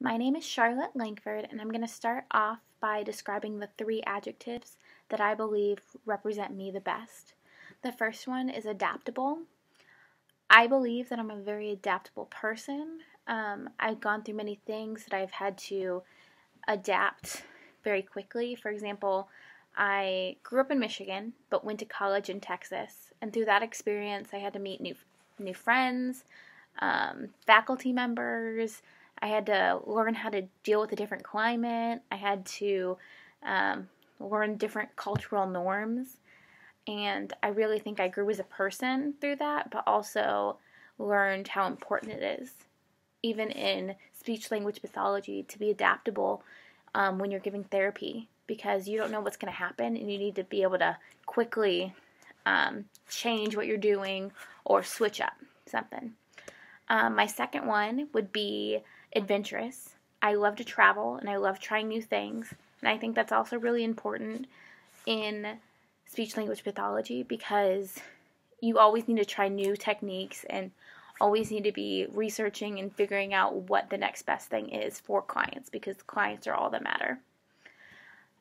My name is Charlotte Langford, and I'm going to start off by describing the three adjectives that I believe represent me the best. The first one is adaptable. I believe that I'm a very adaptable person. Um, I've gone through many things that I've had to adapt very quickly. For example, I grew up in Michigan but went to college in Texas, and through that experience, I had to meet new new friends, um, faculty members. I had to learn how to deal with a different climate. I had to um, learn different cultural norms. And I really think I grew as a person through that, but also learned how important it is, even in speech language pathology, to be adaptable um, when you're giving therapy because you don't know what's going to happen and you need to be able to quickly um, change what you're doing or switch up something. Um, my second one would be adventurous. I love to travel and I love trying new things. And I think that's also really important in speech language pathology because you always need to try new techniques and always need to be researching and figuring out what the next best thing is for clients because clients are all that matter.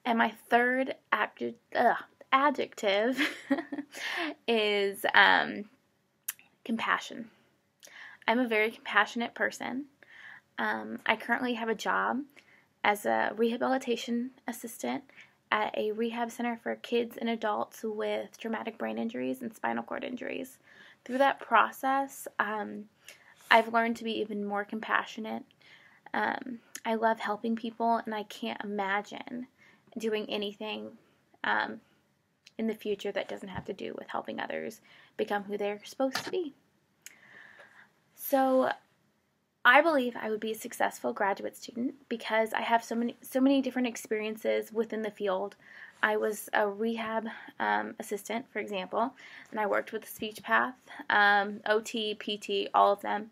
And my third adjective, ugh, adjective is um, compassion. I'm a very compassionate person. Um, I currently have a job as a rehabilitation assistant at a rehab center for kids and adults with traumatic brain injuries and spinal cord injuries. Through that process, um, I've learned to be even more compassionate. Um, I love helping people, and I can't imagine doing anything um, in the future that doesn't have to do with helping others become who they're supposed to be. So, I believe I would be a successful graduate student because I have so many so many different experiences within the field. I was a rehab um, assistant, for example, and I worked with speech path, um, OT, PT, all of them.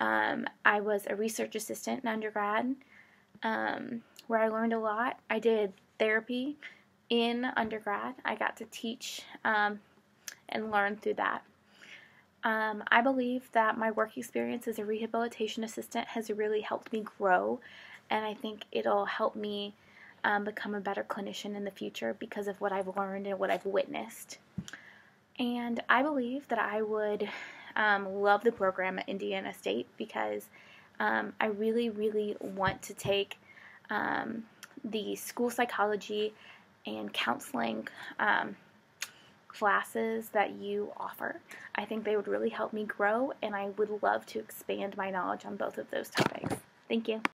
Um, I was a research assistant in undergrad, um, where I learned a lot. I did therapy in undergrad. I got to teach um, and learn through that. Um, I believe that my work experience as a rehabilitation assistant has really helped me grow, and I think it'll help me um, become a better clinician in the future because of what I've learned and what I've witnessed. And I believe that I would um, love the program at Indiana State because um, I really, really want to take um, the school psychology and counseling um, classes that you offer. I think they would really help me grow, and I would love to expand my knowledge on both of those topics. Thank you.